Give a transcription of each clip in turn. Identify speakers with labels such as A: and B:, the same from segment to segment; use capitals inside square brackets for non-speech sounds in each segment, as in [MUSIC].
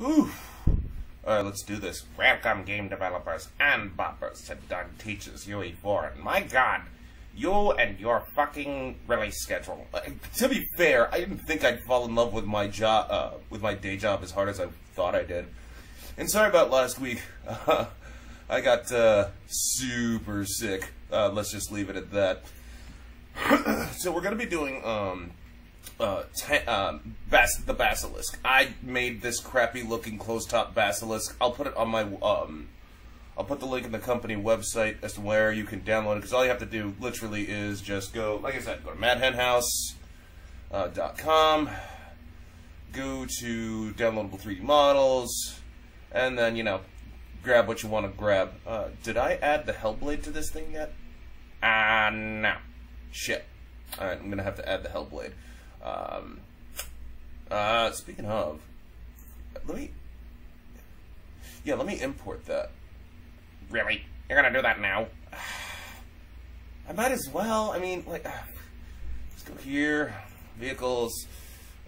A: Whew. Alright, let's do this. Welcome, game developers and boppers to Doug Teaches UE4. And my god, you and your fucking release schedule. Uh, to be fair, I didn't think I'd fall in love with my job, uh, with my day job as hard as I thought I did. And sorry about last week. [LAUGHS] I got, uh, super sick. Uh, let's just leave it at that. [CLEARS THROAT] so we're gonna be doing, um, uh, um, bas the basilisk. I made this crappy looking closed top basilisk. I'll put it on my um, I'll put the link in the company website as to where you can download it. Because all you have to do, literally, is just go, like I said, go to madhenhouse.com, uh, go to downloadable 3D models, and then you know, grab what you want to grab. Uh, did I add the Hellblade to this thing yet? Ah, uh, no. Shit. Alright, I'm gonna have to add the Hellblade. Um, uh, speaking of, let me, yeah, let me import that. Really? You're gonna do that now? [SIGHS] I might as well. I mean, like, uh, let's go here, vehicles.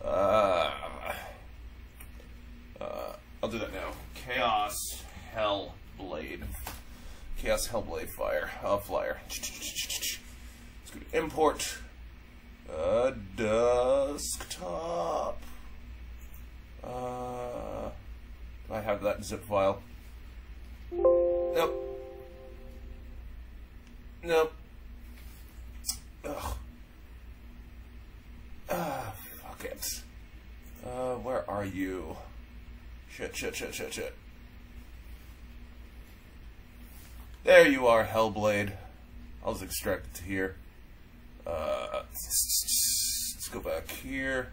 A: Uh, uh, I'll do that now. Chaos Hellblade. Chaos Hellblade fire. Uh, flyer. Let's go to import. A desktop. Uh, I have that zip file. Nope. Nope. Ugh. Ah, fuck it. Uh, where are you? Shit, shit, shit, shit, shit. There you are, Hellblade. I'll just extract it to here. Uh, let's go back here.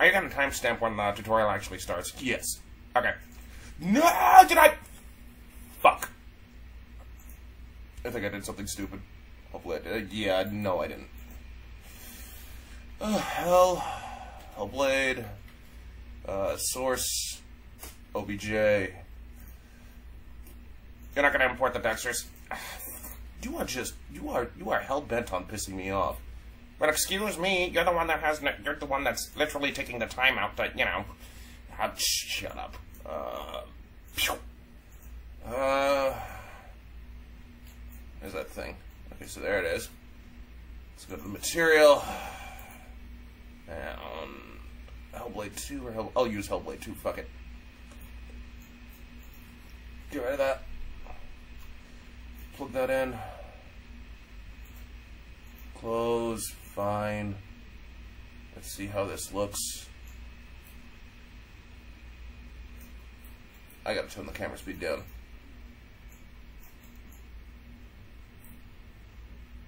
A: Are you gonna timestamp when the tutorial actually starts? Yes. Okay. No, did I? Fuck. I think I did something stupid. Hopefully I did. Yeah, no, I didn't. Oh, hell. Hellblade. Uh, source. OBJ. You're not gonna import the textures? You are just you are you are hell bent on pissing me off. But excuse me, you're the one that has you're the one that's literally taking the time out to you know. Uh, shut up. Uh, uh, there's that thing. Okay, so there it is. Let's go to the material. And Hellblade 2 or Hell, I'll use Hellblade 2. Fuck it. Get rid of that plug that in. Close, fine. Let's see how this looks. I gotta turn the camera speed down.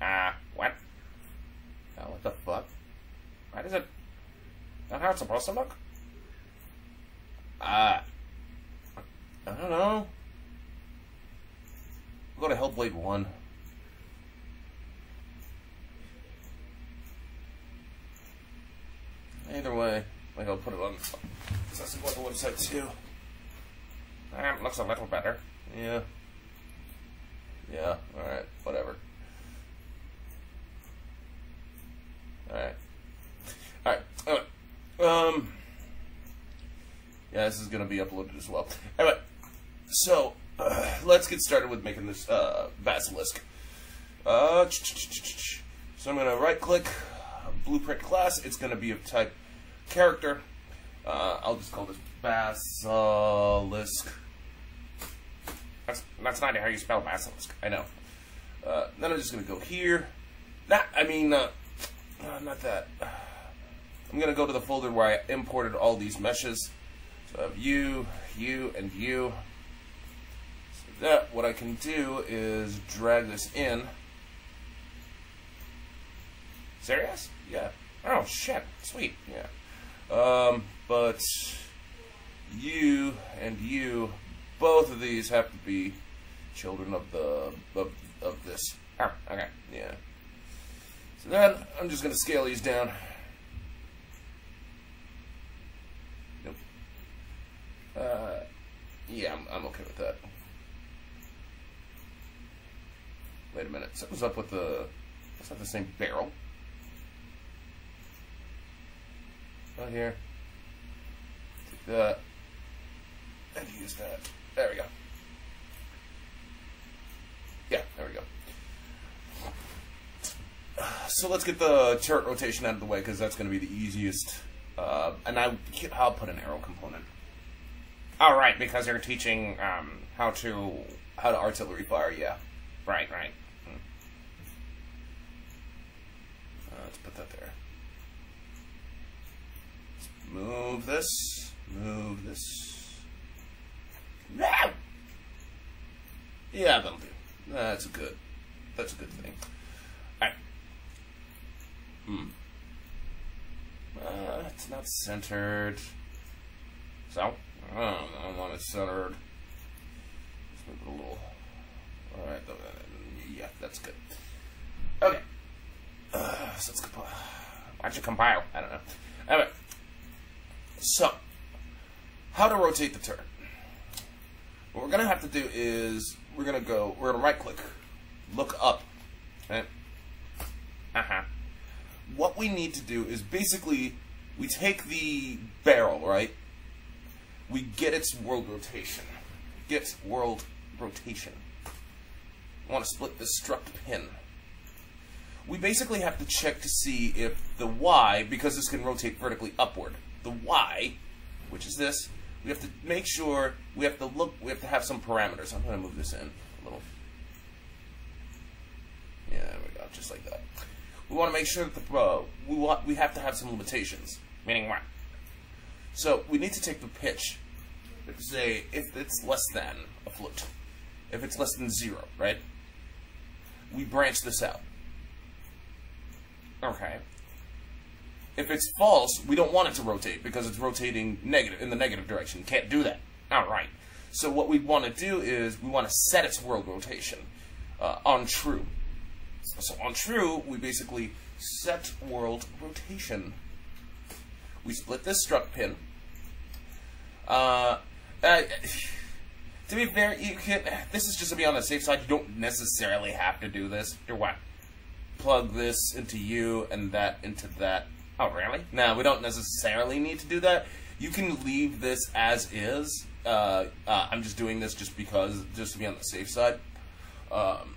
A: Ah, uh, what? Oh, what the fuck? Why does it... That how it's supposed to look? Ah. Uh, I don't know to 1. Either way, like I'll put it on accessible on the website too. That looks a little better. Yeah. Yeah, alright, whatever. Alright. Alright, anyway. Um, yeah, this is going to be uploaded as well. Anyway, so, [SIGHS] let's get started with making this uh, basilisk. Uh, so I'm going to right click, blueprint class. It's going to be of type character. Uh, I'll just call this basilisk. That's, that's not how you spell basilisk. I know. Uh, then I'm just going to go here. That, I mean, uh, not that. I'm going to go to the folder where I imported all these meshes. So I have you, you, and you that, what I can do is drag this in. Serious? Yeah. Oh, shit. Sweet. Yeah. Um, but you and you, both of these have to be children of the, of, of this. Oh, okay. Yeah. So then, I'm just going to scale these down. Nope. Uh, yeah, I'm, I'm okay with that. Wait a minute. Something's up with the... That's not the same barrel. Right here. that and use that. There we go. Yeah, there we go. So let's get the turret rotation out of the way because that's going to be the easiest. Uh, and I, I'll put an arrow component. All right, because they're teaching um, how to how to artillery fire. Yeah, right, right. Hmm. Uh, let's put that there. Move this. Move this. No! Yeah, that'll do. That's a good. That's a good thing. Alright. Hmm. Uh, it's not centered. So, I don't, want it centered. Let's move it a little. Alright, yeah, that's good. Okay. Uh, so let's compile. Why'd you compile? I don't know. Anyway. So, how to rotate the turret. What we're going to have to do is we're going to go, we're going to right click, look up. Okay? Uh-huh. What we need to do is basically we take the barrel, right? We get its world rotation. Get world rotation. I want to split this struct pin. We basically have to check to see if the Y, because this can rotate vertically upward, the Y, which is this, we have to make sure, we have to look, we have to have some parameters. I'm going to move this in a little. Yeah, there we go, just like that. We want to make sure that the, uh, we want, we have to have some limitations. Meaning what? So, we need to take the pitch. Say, if it's less than a float. If it's less than zero, right? We branch this out. Okay. If it's false, we don't want it to rotate because it's rotating negative in the negative direction. Can't do that. All right. So what we want to do is we want to set its world rotation uh, on true. So on true, we basically set world rotation. We split this struct pin. Uh, uh, to be fair, you can. This is just to be on the safe side. You don't necessarily have to do this. Do what? Plug this into you and that into that. Oh, really? No, we don't necessarily need to do that. You can leave this as is. Uh, uh, I'm just doing this just because, just to be on the safe side. Um,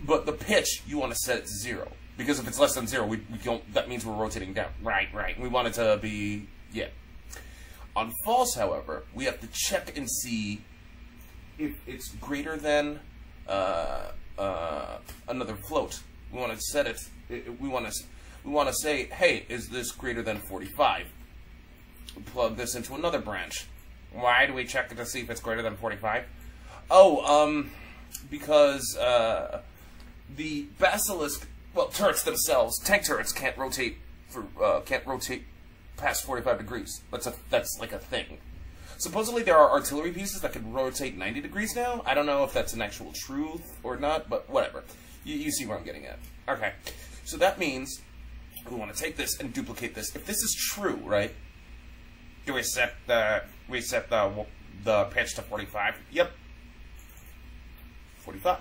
A: but the pitch, you want to set it to zero. Because if it's less than zero, we, we don't, that means we're rotating down. Right, right. We want it to be, yeah. On false, however, we have to check and see if it's greater than uh, uh, another float. We want to set it, we want to we want to say, hey, is this greater than 45? Plug this into another branch. Why do we check it to see if it's greater than 45? Oh, um, because uh, the basilisk, well, turrets themselves, tank turrets can't rotate for uh, can't rotate past 45 degrees. That's a that's like a thing. Supposedly there are artillery pieces that can rotate 90 degrees now. I don't know if that's an actual truth or not, but whatever. You, you see where I'm getting at. Okay, so that means we want to take this and duplicate this. If this is true, right? Do we set the we set the the pitch to 45? Yep. 45.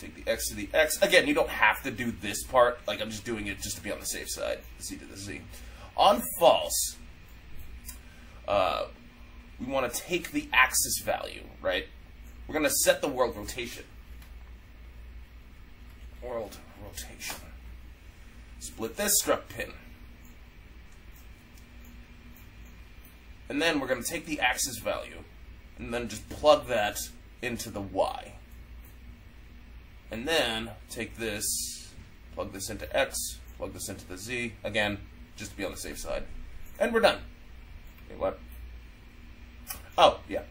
A: Take the X to the X. Again, you don't have to do this part. Like, I'm just doing it just to be on the safe side. Z to the Z. On false, uh, we want to take the axis value, right? We're going to set the world rotation. World rotation. Split this struct pin. And then we're going to take the axis value and then just plug that into the Y. And then take this, plug this into X, plug this into the Z, again, just to be on the safe side. And we're done. What? Oh, yeah.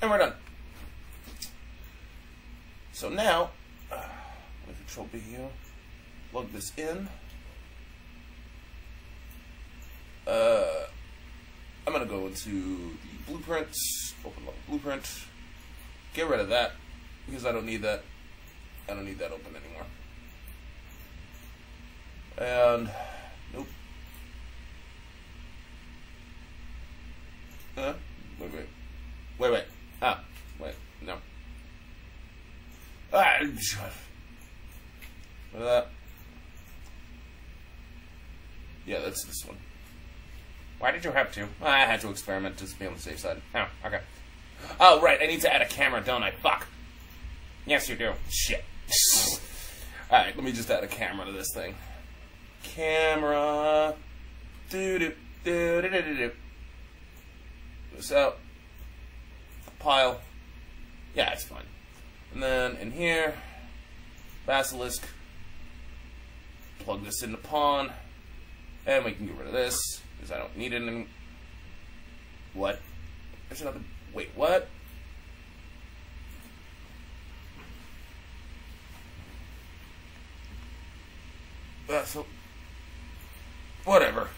A: And we're done. So now, Control B here. Plug this in. Uh, I'm gonna go into the blueprint, open up blueprint, get rid of that, because I don't need that, I don't need that open anymore. And, nope. Wait, wait. Wait, wait. Ah, wait, no. Ah, Look at that. Yeah, that's this one. Why did you have to? I had to experiment just to be on the safe side. Oh, okay. Oh, right, I need to add a camera, don't I? Fuck. Yes, you do. Shit. Alright, let me just add a camera to this thing. Camera. Do do do do do do. So, pile. Yeah, it's fine. And then in here, basilisk. Plug this into pawn. And we can get rid of this, because I don't need it anymore. What? There's another. Wait, what? Uh, so, whatever.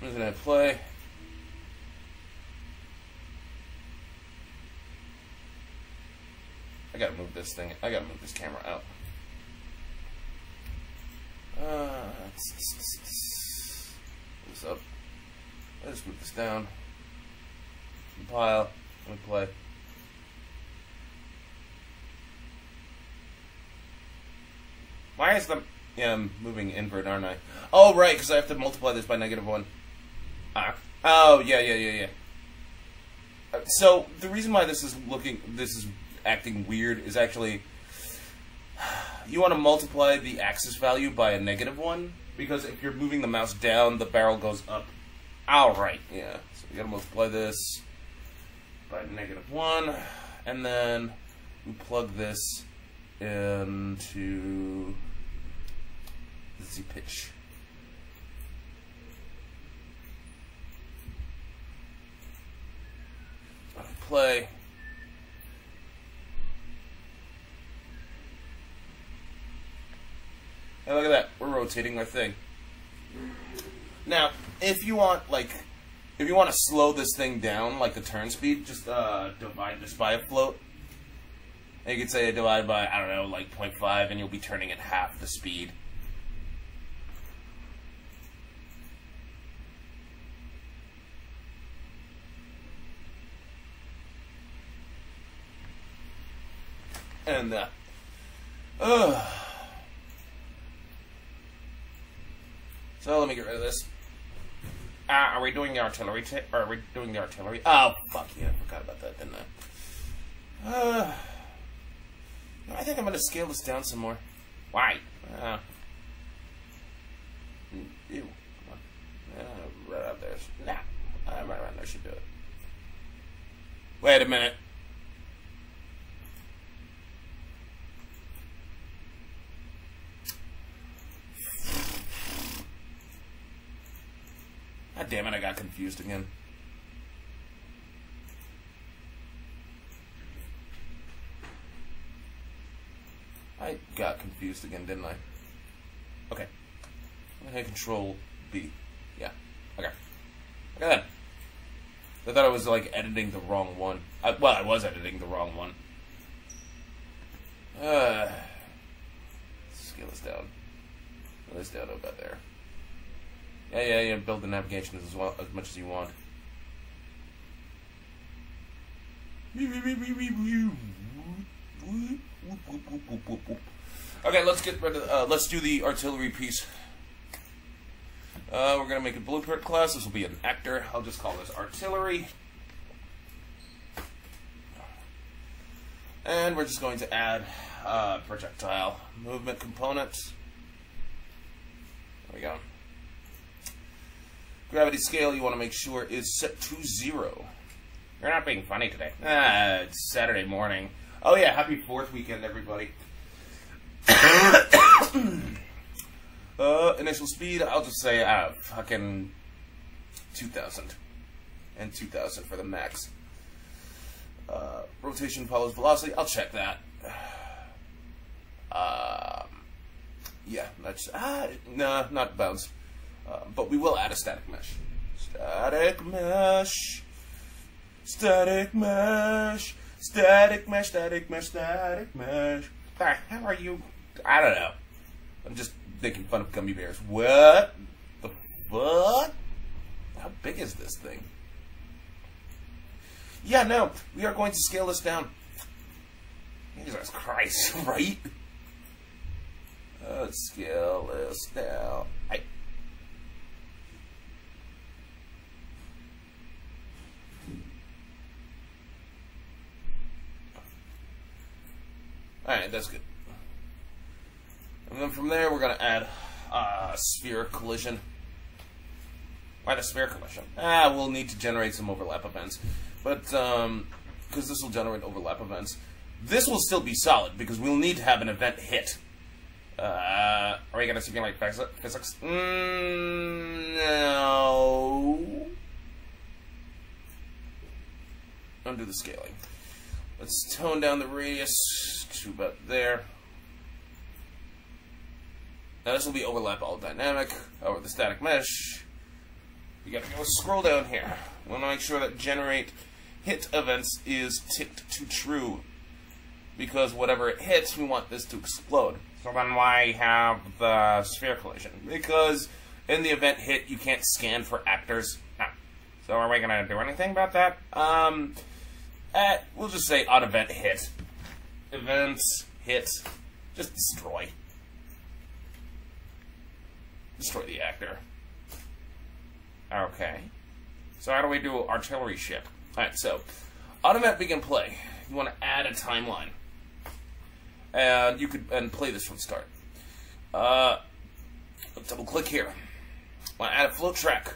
A: I'm just gonna play. I gotta move this thing. I gotta move this camera out. Uh, this up. Let's move this down. Compile. Let me play. Why is the yeah, I'm moving invert, aren't I? Oh, right, because I have to multiply this by negative one. Ah. Oh, yeah, yeah, yeah, yeah. Uh, So the reason why this is looking, this is acting weird, is actually you want to multiply the axis value by a negative one because if you're moving the mouse down, the barrel goes up. All right, yeah. So we got to multiply this by negative one, and then we plug this into the Z pitch. Play. Hey, look at that. We're rotating our thing. Now, if you want, like, if you want to slow this thing down, like the turn speed, just uh, divide this by a float. And you could say divide by, I don't know, like 0.5, and you'll be turning at half the speed. And, uh, ugh. So let me get rid of this. Ah, are we doing the artillery? Are we doing the artillery? Oh, fuck yeah, I forgot about that, didn't I? Uh, I think I'm gonna scale this down some more. Why? Uh, ew, come on. Uh, right out there. Nah, right around there should do it. Wait a minute. God damn it, I got confused again. I got confused again, didn't I? Okay. I'm gonna hit Control B. Yeah. Okay. Look at that. I thought I was like editing the wrong one. I, well, I was editing the wrong one. Uh, scale this down. Scale this down about there. Yeah, yeah, yeah. Build the navigation as well as much as you want. Okay, let's get rid of. Uh, let's do the artillery piece. Uh, we're gonna make a blueprint class. This will be an actor. I'll just call this artillery. And we're just going to add uh, projectile movement components. There we go. Gravity scale you want to make sure is set to zero. You're not being funny today. Ah, it's Saturday morning. Oh yeah, happy fourth weekend, everybody. [COUGHS] uh, initial speed, I'll just say, uh, fucking 2,000. And 2,000 for the max. Uh, rotation follows velocity, I'll check that. [SIGHS] Um, yeah, that's, ah, nah, not bounce. Uh, but we will add a static mesh. Static mesh. Static mesh. Static mesh, static mesh, static mesh. How are you? I don't know. I'm just making fun of gummy bears. What? The fuck? How big is this thing? Yeah, no. We are going to scale this down. Jesus Christ, [LAUGHS] right? Let's scale this down. I Alright, that's good. And then from there, we're going to add uh, sphere collision. Why the sphere collision? Ah, we'll need to generate some overlap events. But, um, because this will generate overlap events. This will still be solid, because we'll need to have an event hit. Uh, are we going to see like physics? Mm, no. Undo the scaling. Let's tone down the radius to about there. Now this will be overlap all dynamic over the static mesh. You gotta go scroll down here. We want to make sure that generate hit events is ticked to true. Because whatever it hits, we want this to explode. So then why have the sphere collision? Because in the event hit, you can't scan for actors. Ah. So are we gonna do anything about that? Um, eh, we'll just say on event hit. Events hit. Just destroy. Destroy the actor. Okay. So how do we do artillery ship? Alright, so automatic begin play. You want to add a timeline. And you could and play this from start. Uh double click here. I want to add a float track.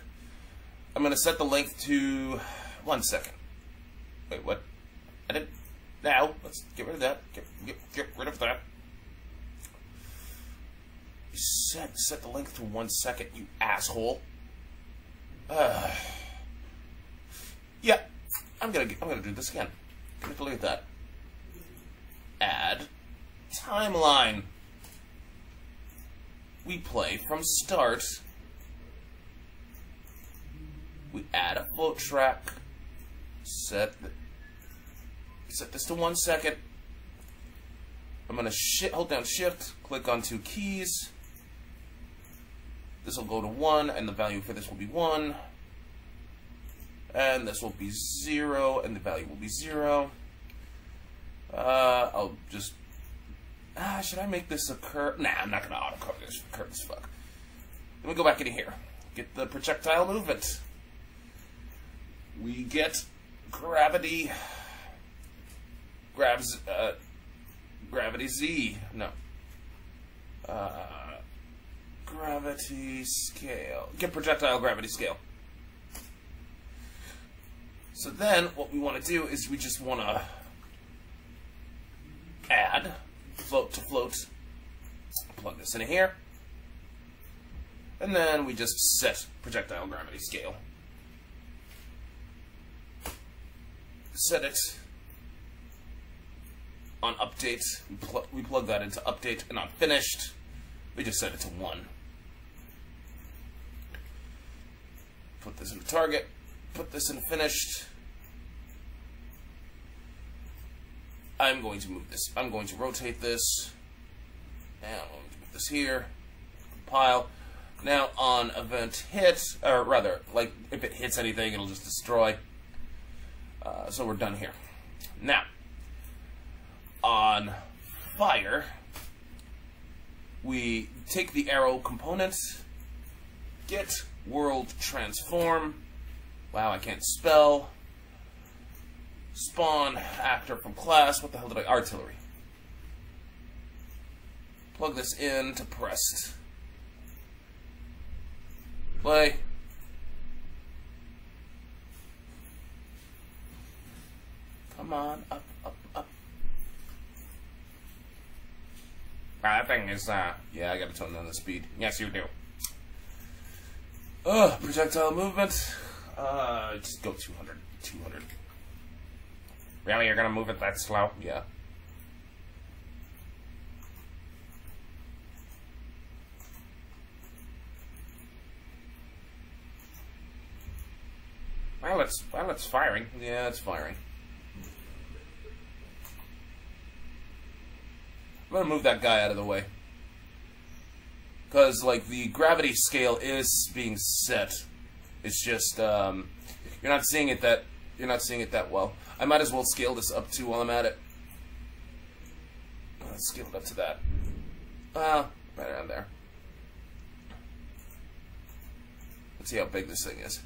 A: I'm gonna set the length to one second. Wait, what? I didn't now, let's get rid of that. Get, get, get rid of that set set the length to one second, you asshole. Uh, yeah, I'm gonna I'm gonna do this again. Can you believe that? Add timeline. We play from start. We add a float track. Set set this to one second. I'm gonna hold down shift, click on two keys. This will go to 1, and the value for this will be 1. And this will be 0, and the value will be 0. Uh, I'll just... Ah, should I make this a curve? Nah, I'm not going to auto-code this. Curve as fuck. Let me go back in here. Get the projectile movement. We get gravity... Grabs... Uh, gravity Z. No. Uh gravity scale. Get projectile gravity scale. So then what we want to do is we just want to add float to float. Plug this in here. And then we just set projectile gravity scale. Set it on update. We, pl we plug that into update and on finished. We just set it to 1. Put this in target. Put this in finished. I'm going to move this. I'm going to rotate this. And I'm going to move this here. Compile. Now on event hit, or rather, like if it hits anything, it'll just destroy. Uh, so we're done here. Now, on fire, we take the arrow component, get World Transform. Wow, I can't spell. Spawn actor from class. What the hell did I? Artillery. Plug this in to pressed. Play. Come on, up. That thing is, uh, yeah, I gotta tone down the speed. Yes, you do. Ugh, projectile movement. Uh, just go 200. 200. Really, you're gonna move it that slow? Yeah. Well, it's well, it's firing. Yeah, it's firing. I'm gonna move that guy out of the way because like the gravity scale is being set. It's just um, you're not seeing it that you're not seeing it that well. I might as well scale this up too while I'm at it. Let's scale it up to that. Uh, right around there. Let's see how big this thing is.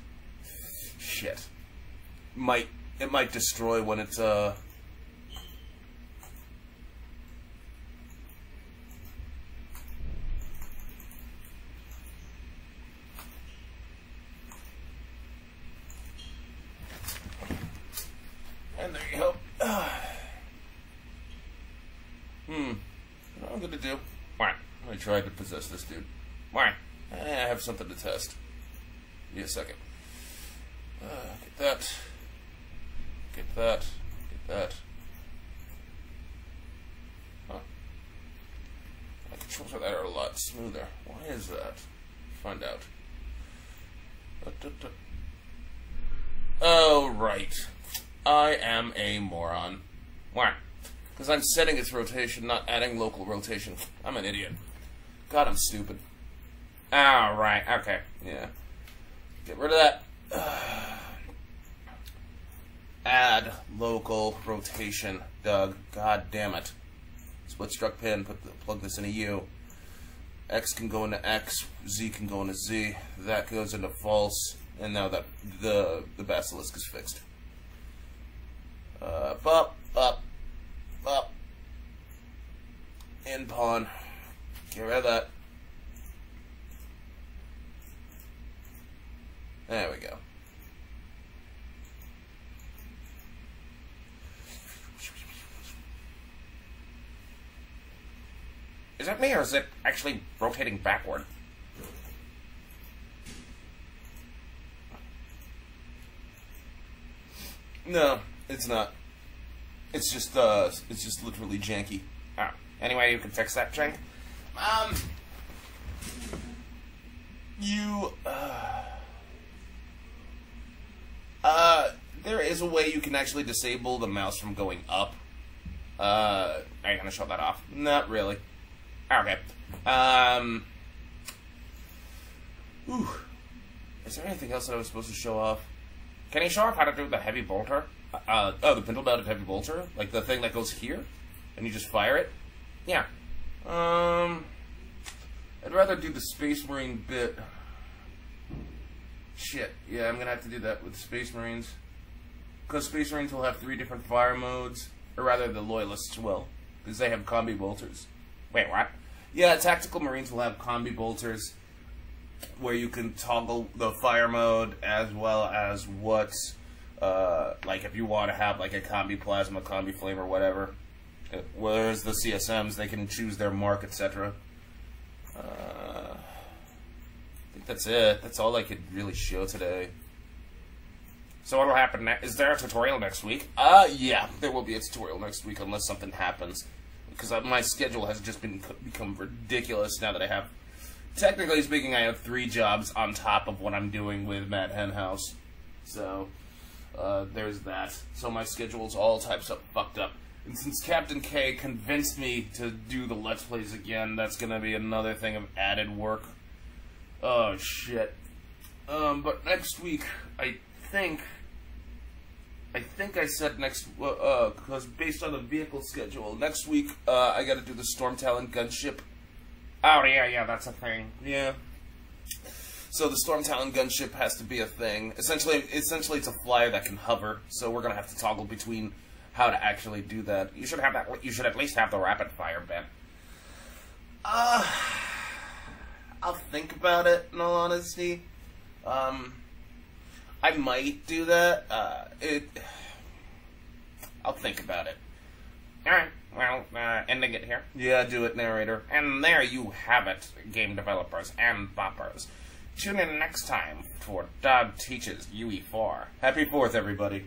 A: Shit. Might it might destroy when it's uh And there you go. hmm. What I'm gonna do? Why? I tried to possess this dude. Why? I have something to test. Give me a second. Uh, get that. Get that. Get that. Huh. My controls that are a lot smoother. Why is that? Find out. Oh, right. I am a moron. Why? Because I'm setting its rotation, not adding local rotation. I'm an idiot. God, I'm stupid. Oh, right. Okay. Yeah. Get rid of that. [SIGHS] Add local rotation, Doug. God damn it. Split struct pin. Put the, plug this into U. X can go into X. Z can go into Z. That goes into false. And now that the the basilisk is fixed. Uh, up, up, up. In pawn. Get rid of that. There we go. Is it me or is it actually rotating backward? No, it's not. It's just uh, it's just literally janky. Oh, anyway, you can fix that, jank. Um, you uh, uh, there is a way you can actually disable the mouse from going up. Uh, are you gonna shut that off? Not really. Okay. Um. Ooh. Is there anything else that I was supposed to show off? Can you show off how to do the heavy bolter? Uh, oh, the pintle mounted heavy bolter? Like the thing that goes here? And you just fire it? Yeah. Um. I'd rather do the Space Marine bit. Shit. Yeah, I'm gonna have to do that with Space Marines. Because Space Marines will have three different fire modes. Or rather, the Loyalists will. Because they have combi bolters. Wait, what? Yeah, Tactical Marines will have combi bolters where you can toggle the fire mode as well as what, uh, like if you want to have like a combi plasma, combi flame, or whatever. Whereas the CSMs, they can choose their mark, etc. Uh, I think that's it. That's all I could really show today. So what'll happen next? Is there a tutorial next week? Uh, yeah, there will be a tutorial next week unless something happens. Because my schedule has just been become ridiculous now that I have technically speaking, I have three jobs on top of what I'm doing with Mad Hen House. So, uh, there's that. So my schedule's all types of fucked up. And since Captain K convinced me to do the Let's Plays again, that's gonna be another thing of added work. Oh, shit. Um, but next week, I think... I think I said next, uh, because based on the vehicle schedule, next week, uh, I gotta do the Storm Talon gunship Oh yeah, yeah, that's a thing. Yeah. So the Storm Talon gunship has to be a thing. Essentially, essentially, it's a flyer that can hover. So we're gonna have to toggle between how to actually do that. You should have that. You should at least have the rapid fire bit. Uh, I'll think about it. In all honesty, um, I might do that. Uh, it. I'll think about it. All right. Well, uh, ending it here. Yeah, do it, narrator. And there you have it, game developers and boppers. Tune in next time for Doug Teaches UE4. Happy 4th, everybody.